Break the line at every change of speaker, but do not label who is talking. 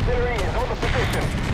Artillery is on the position.